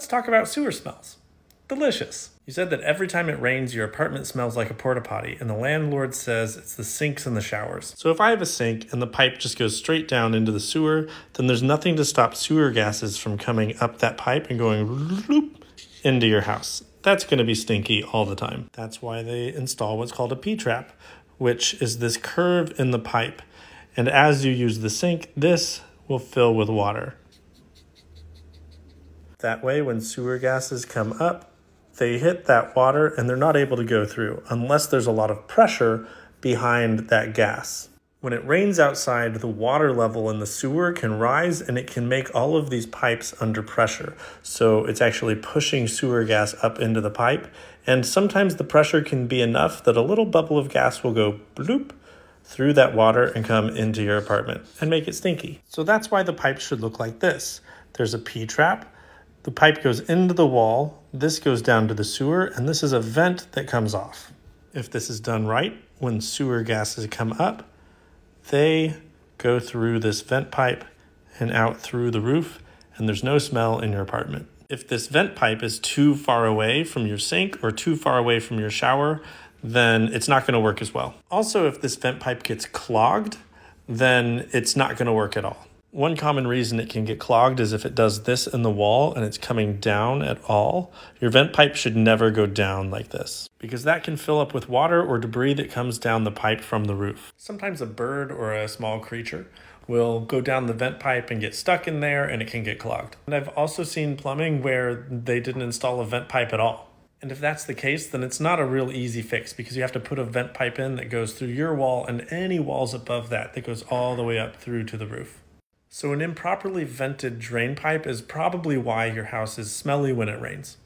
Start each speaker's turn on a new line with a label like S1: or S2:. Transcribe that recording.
S1: Let's talk about sewer smells. Delicious. You said that every time it rains, your apartment smells like a porta potty, and the landlord says it's the sinks and the showers. So if I have a sink and the pipe just goes straight down into the sewer, then there's nothing to stop sewer gases from coming up that pipe and going into your house. That's going to be stinky all the time. That's why they install what's called a P-trap, which is this curve in the pipe. And as you use the sink, this will fill with water. That way, when sewer gases come up, they hit that water and they're not able to go through unless there's a lot of pressure behind that gas. When it rains outside, the water level in the sewer can rise and it can make all of these pipes under pressure. So it's actually pushing sewer gas up into the pipe. And sometimes the pressure can be enough that a little bubble of gas will go bloop through that water and come into your apartment and make it stinky. So that's why the pipe should look like this. There's a P trap the pipe goes into the wall, this goes down to the sewer, and this is a vent that comes off. If this is done right, when sewer gases come up, they go through this vent pipe and out through the roof, and there's no smell in your apartment. If this vent pipe is too far away from your sink or too far away from your shower, then it's not going to work as well. Also, if this vent pipe gets clogged, then it's not going to work at all. One common reason it can get clogged is if it does this in the wall and it's coming down at all. Your vent pipe should never go down like this because that can fill up with water or debris that comes down the pipe from the roof. Sometimes a bird or a small creature will go down the vent pipe and get stuck in there and it can get clogged. And I've also seen plumbing where they didn't install a vent pipe at all. And if that's the case, then it's not a real easy fix because you have to put a vent pipe in that goes through your wall and any walls above that that goes all the way up through to the roof. So, an improperly vented drain pipe is probably why your house is smelly when it rains.